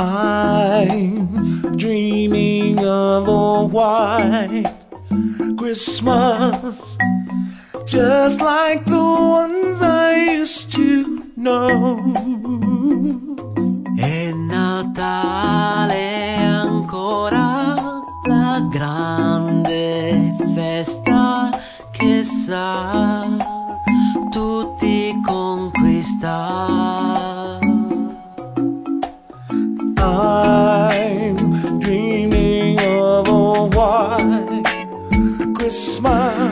I'm dreaming of a white Christmas, just like the ones I used to know. È Natale ancora la grande festa che sa tutti conquistare. I'm dreaming of a white Christmas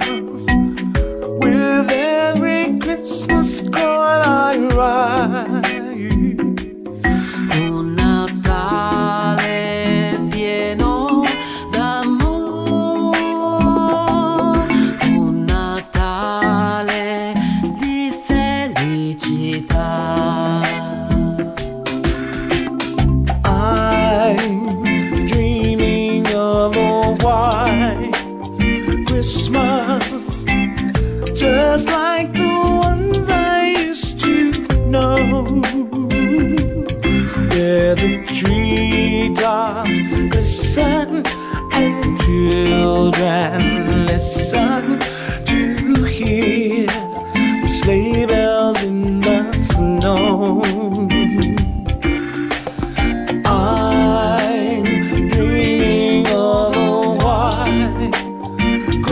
Christmas,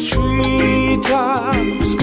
treetops